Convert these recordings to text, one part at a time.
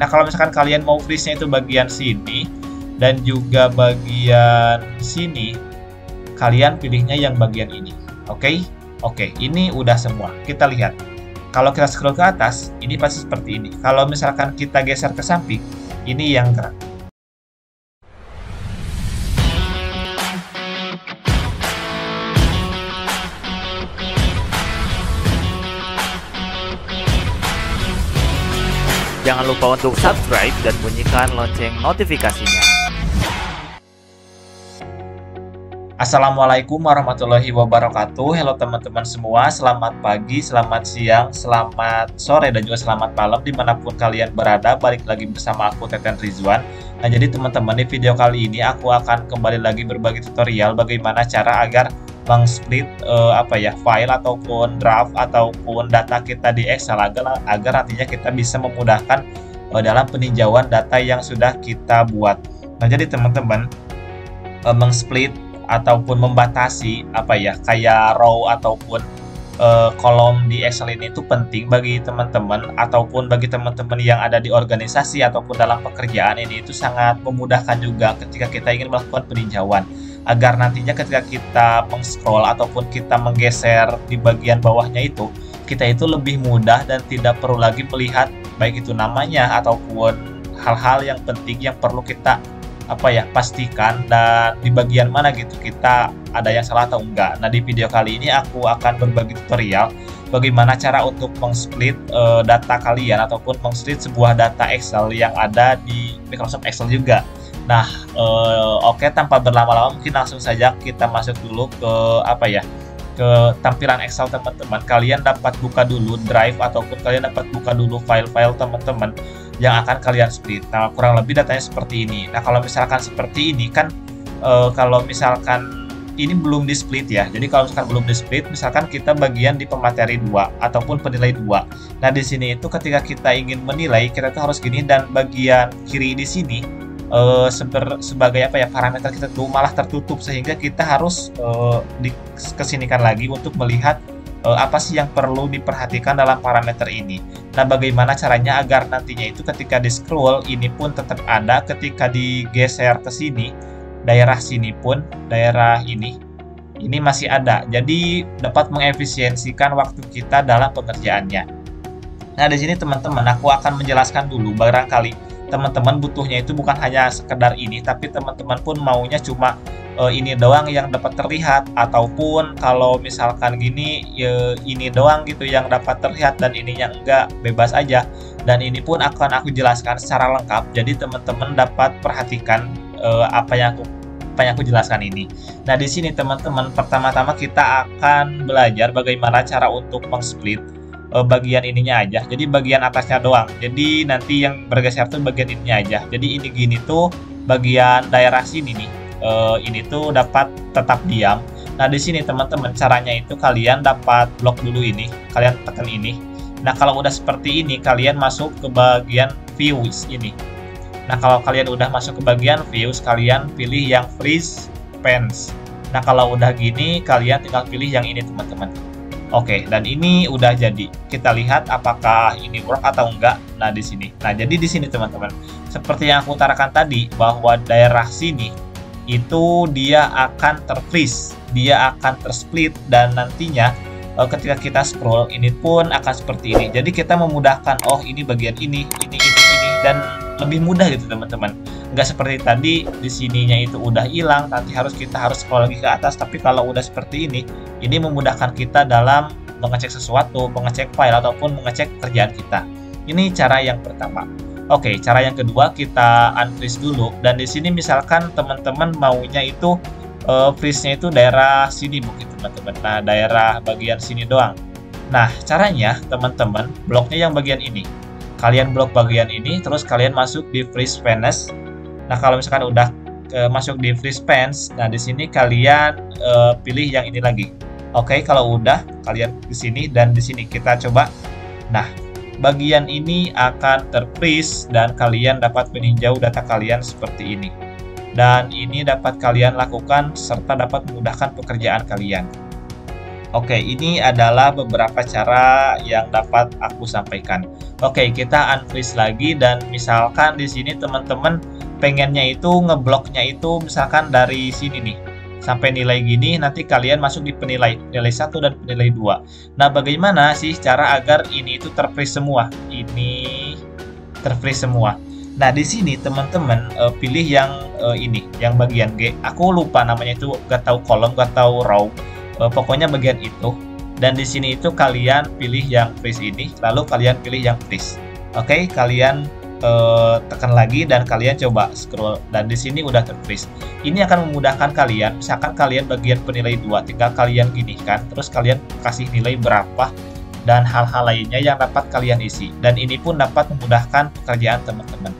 Nah kalau misalkan kalian mau freeze-nya itu bagian sini dan juga bagian sini, kalian pilihnya yang bagian ini. Oke? Okay? Oke, okay, ini udah semua. Kita lihat. Kalau kita scroll ke atas, ini pasti seperti ini. Kalau misalkan kita geser ke samping, ini yang gerak. Jangan lupa untuk subscribe dan bunyikan lonceng notifikasinya. Assalamualaikum warahmatullahi wabarakatuh. Halo teman-teman semua Selamat pagi, selamat siang, selamat sore Dan juga selamat malam Di mana pun kalian berada. Balik lagi bersama aku Teten Rizwan. Nah jadi teman-teman di video kali ini Aku akan kembali lagi berbagi tutorial Bagaimana cara agar mengsplit uh, apa ya file ataupun draft ataupun data kita di Excel agar agar nantinya kita bisa memudahkan uh, dalam peninjauan data yang sudah kita buat. Nah, jadi teman-teman uh, mengsplit ataupun membatasi apa ya kayak row ataupun kolom di Excel ini itu penting bagi teman-teman ataupun bagi teman-teman yang ada di organisasi ataupun dalam pekerjaan ini itu sangat memudahkan juga ketika kita ingin melakukan peninjauan agar nantinya ketika kita mengscroll ataupun kita menggeser di bagian bawahnya itu kita itu lebih mudah dan tidak perlu lagi melihat baik itu namanya ataupun hal-hal yang penting yang perlu kita apa ya pastikan dan di bagian mana gitu kita ada yang salah atau enggak. Nah di video kali ini aku akan berbagi tutorial bagaimana cara untuk mengsplit uh, data kalian ataupun mengsplit sebuah data Excel yang ada di Microsoft Excel juga. Nah, uh, oke okay, tanpa berlama-lama mungkin langsung saja kita masuk dulu ke apa ya? ke tampilan Excel teman-teman. Kalian dapat buka dulu Drive ataupun kalian dapat buka dulu file-file teman-teman yang akan kalian split. Nah, kurang lebih datanya seperti ini. Nah, kalau misalkan seperti ini kan uh, kalau misalkan ini belum di split ya. Jadi kalau misalkan belum di split, misalkan kita bagian di pemateri 2 ataupun penilai 2. Nah, di sini itu ketika kita ingin menilai, kita tuh harus gini dan bagian kiri di sini uh, seber, sebagai apa ya parameter kita tuh malah tertutup sehingga kita harus uh, kesinikan lagi untuk melihat uh, apa sih yang perlu diperhatikan dalam parameter ini. Nah, bagaimana caranya agar nantinya itu ketika di scroll ini pun tetap ada, ketika digeser ke sini, daerah sini pun, daerah ini, ini masih ada. Jadi dapat mengefisiensikan waktu kita dalam pengerjaannya. Nah, di sini teman-teman aku akan menjelaskan dulu barangkali teman-teman butuhnya itu bukan hanya sekedar ini tapi teman-teman pun maunya cuma uh, ini doang yang dapat terlihat. Ataupun kalau misalkan gini ya, ini doang gitu yang dapat terlihat dan ininya enggak bebas aja. Dan ini pun akan aku jelaskan secara lengkap. Jadi teman-teman dapat perhatikan uh, apa yang aku apa yang aku jelaskan ini. Nah, di sini teman-teman pertama-tama kita akan belajar bagaimana cara untuk mengsplit uh, bagian ininya aja. Jadi bagian atasnya doang. Jadi nanti yang bergeser tuh bagian ininya aja. Jadi ini gini tuh bagian daerah sini nih uh, ini tuh dapat tetap diam. Nah di sini teman-teman caranya itu kalian dapat blok dulu ini kalian tekan ini. Nah kalau udah seperti ini kalian masuk ke bagian views ini. Nah kalau kalian udah masuk ke bagian views kalian pilih yang freeze pens nah kalau udah gini kalian tinggal pilih yang ini teman-teman Oke, dan ini udah jadi. Kita lihat apakah ini work atau enggak. Nah, di sini. Nah, jadi di sini teman-teman. Seperti yang aku utarakan tadi bahwa daerah sini itu dia akan terfreeze, dia akan tersplit dan nantinya eh, ketika kita scroll ini pun akan seperti ini. Jadi kita memudahkan oh ini bagian ini, ini ini ini dan lebih mudah gitu teman-teman. Nggak seperti tadi di sininya itu udah hilang nanti harus kita harus scroll lagi ke atas. Tapi kalau udah seperti ini ini memudahkan kita dalam mengecek sesuatu mengecek file ataupun mengecek kerjaan kita. Ini cara yang pertama. Oke cara yang kedua kita unfreeze dulu. Dan di sini misalkan teman-teman maunya itu uh, freeze-nya itu daerah sini mungkin teman-teman. Nah daerah bagian sini doang. Nah caranya teman-teman bloknya yang bagian ini kalian blok bagian ini terus kalian masuk di freeze finish Nah, kalau misalkan udah uh, masuk di free spans, nah di sini kalian uh, pilih yang ini lagi. Oke, okay, kalau udah kalian di sini dan di sini kita coba. Nah, bagian ini akan terfreeze dan kalian dapat meninjau data kalian seperti ini. Dan ini dapat kalian lakukan serta dapat memudahkan pekerjaan kalian. Oke, ini adalah beberapa cara yang dapat aku sampaikan. Oke, kita unfreeze lagi dan misalkan di sini teman-teman pengennya itu ngebloknya itu misalkan dari sini nih sampai nilai gini nanti kalian masuk di penilai nilai 1 dan penilai 2 nah bagaimana sih cara agar ini itu terfreeze semua? Ini terfreeze semua. Nah di sini teman-teman uh, pilih yang uh, ini yang bagian G. Aku lupa namanya itu gak tahu kolom gak tahu row uh, pokoknya bagian itu dan di sini itu kalian pilih yang freeze ini lalu kalian pilih yang freeze oke okay, kalian uh, tekan lagi dan kalian coba scroll dan di sini udah terfreeze. Ini akan memudahkan kalian, misalkan kalian bagian penilai 2, tinggal kalian ginikan, terus kalian kasih nilai berapa dan hal-hal lainnya yang dapat kalian isi. Dan ini pun dapat memudahkan pekerjaan teman-teman.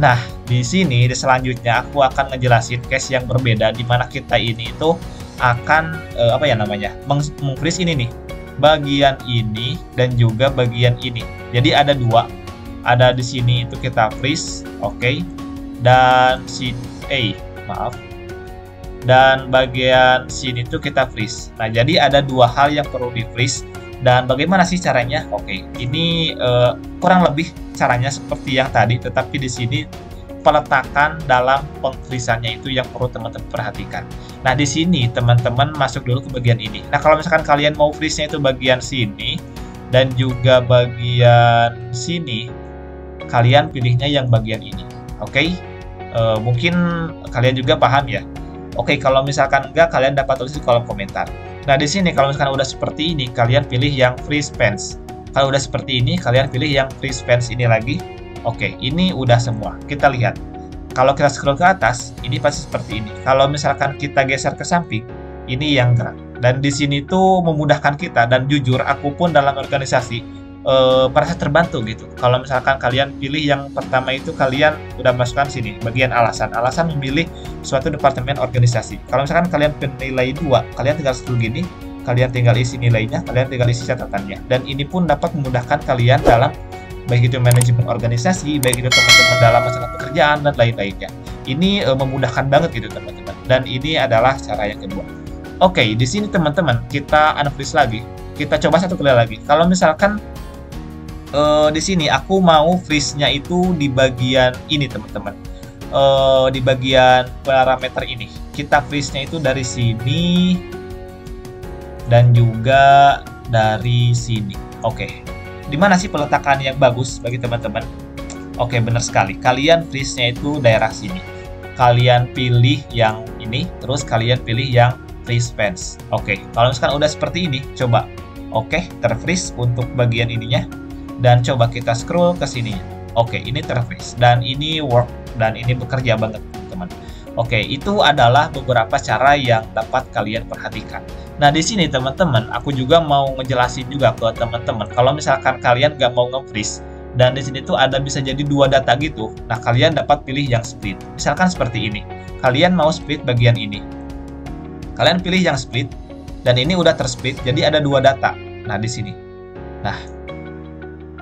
Nah, di sini di selanjutnya aku akan ngejelasin case yang berbeda di mana kita ini itu akan uh, apa ya namanya? mengfreeze ini nih. Bagian ini dan juga bagian ini. Jadi ada dua ada di sini itu kita freeze oke okay. dan si eh maaf dan bagian sini itu kita freeze nah jadi ada dua hal yang perlu di freeze dan bagaimana sih caranya oke okay. ini uh, kurang lebih caranya seperti yang tadi tetapi di sini peletakan dalam pengfrisannya itu yang perlu teman-teman perhatikan. Nah, di sini teman-teman masuk dulu ke bagian ini. Nah, kalau misalkan kalian mau freeze-nya itu bagian sini dan juga bagian sini, kalian pilihnya yang bagian ini. Oke, okay? eh, mungkin kalian juga paham ya. Oke, okay, kalau misalkan enggak, kalian dapat tulis di kolom komentar. Nah, di sini kalau misalkan udah seperti ini, kalian pilih yang free spans. Kalau udah seperti ini, kalian pilih yang free spans ini lagi. Oke, ini udah semua. Kita lihat. Kalau kita scroll ke atas, ini pasti seperti ini. Kalau misalkan kita geser ke samping, ini yang gerak. Dan di sini tuh memudahkan kita. Dan jujur, aku pun dalam organisasi uh, merasa terbantu gitu. Kalau misalkan kalian pilih yang pertama itu kalian udah masukkan sini bagian alasan. Alasan memilih suatu departemen organisasi. Kalau misalkan kalian penilai dua, kalian tinggal setel gini, kalian tinggal isi nilainya, kalian tinggal isi catatannya. Dan ini pun dapat memudahkan kalian dalam baik itu manajemen organisasi, baik itu teman-teman dalam masalah pekerjaan dan lain-lainnya. Ini uh, memudahkan banget gitu teman-teman. Dan ini adalah cara yang kedua. Oke, okay, di sini teman-teman kita unfreeze lagi. Kita coba satu kali lagi. Kalau misalkan uh, di sini aku mau freeze-nya itu di bagian ini teman-teman. Uh, di bagian parameter ini. Kita freeze-nya itu dari sini dan juga dari sini. Oke. Okay. Di mana sih peletakan yang bagus bagi teman-teman? Oke, benar sekali. Kalian freeze-nya itu daerah sini. Kalian pilih yang ini, terus kalian pilih yang freeze fence. Oke, kalau misalkan udah seperti ini, coba. Oke, terfreeze untuk bagian ininya dan coba kita scroll ke sini. Oke, ini terfreeze dan ini work dan ini bekerja banget, teman-teman. Oke, itu adalah beberapa cara yang dapat kalian perhatikan. Nah, di sini teman-teman, aku juga mau ngejelasin juga ke teman-teman. Kalau misalkan kalian nggak mau nge-freeze, dan di sini tuh ada bisa jadi dua data gitu. Nah, kalian dapat pilih yang split. Misalkan seperti ini. Kalian mau split bagian ini. Kalian pilih yang split, dan ini udah tersplit, jadi ada dua data. Nah, di sini. Nah,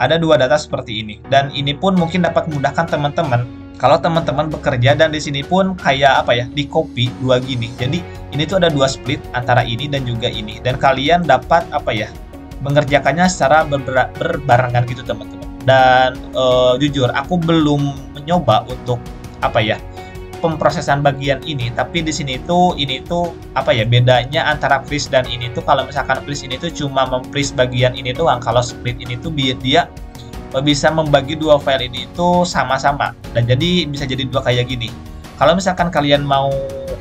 ada dua data seperti ini. Dan ini pun mungkin dapat memudahkan teman-teman kalau teman-teman bekerja dan di sini pun kayak apa ya, di copy dua gini. Jadi ini tuh ada dua split antara ini dan juga ini. Dan kalian dapat apa ya, mengerjakannya secara ber berbarengan gitu teman-teman. Dan uh, jujur aku belum mencoba untuk apa ya pemrosesan bagian ini tapi di sini itu ini tuh apa ya bedanya antara freeze dan ini tuh kalau misalkan freeze ini tuh cuma memfreeze bagian ini doang kalau split ini tuh biar dia bisa membagi dua file ini itu sama-sama dan jadi bisa jadi dua kayak gini kalau misalkan kalian mau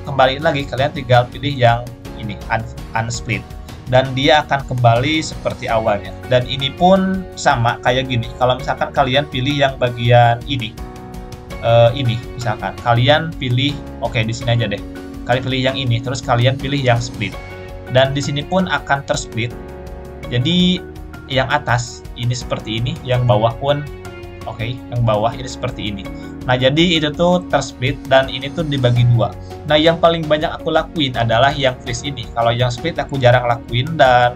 kembali lagi kalian tinggal pilih yang ini un unsplit. Dan dia akan kembali seperti awalnya. Dan ini pun sama kayak gini. Kalau misalkan kalian pilih yang bagian ini uh, ini misalkan kalian pilih oke okay, di sini aja deh. Kalian pilih yang ini terus kalian pilih yang split. Dan di sini pun akan tersplit. Jadi yang atas ini seperti ini yang bawah pun oke okay, yang bawah ini seperti ini. Nah jadi itu tuh tersplit dan ini tuh dibagi dua. Nah yang paling banyak aku lakuin adalah yang freeze ini. Kalau yang split aku jarang lakuin dan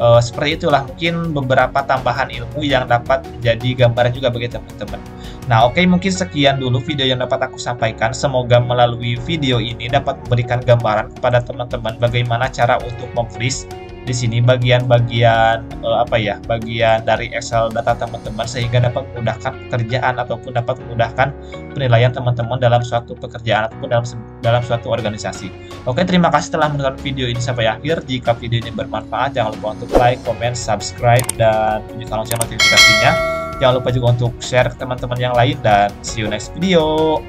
uh, seperti itulah mungkin beberapa tambahan ilmu yang dapat menjadi gambaran juga bagi teman-teman. Nah, oke okay, mungkin sekian dulu video yang dapat aku sampaikan. Semoga melalui video ini dapat memberikan gambaran kepada teman-teman bagaimana cara untuk memfreeze di sini bagian-bagian uh, apa ya bagian dari Excel data teman-teman sehingga dapat memudahkan pekerjaan ataupun dapat memudahkan penilaian teman-teman dalam suatu pekerjaan ataupun dalam dalam suatu organisasi. Oke, terima kasih telah menonton video ini sampai akhir. Jika video ini bermanfaat, jangan lupa untuk like, comment, subscribe, dan bunyikan lonceng notifikasinya. Jangan lupa juga untuk share ke teman-teman yang lain dan see you next video.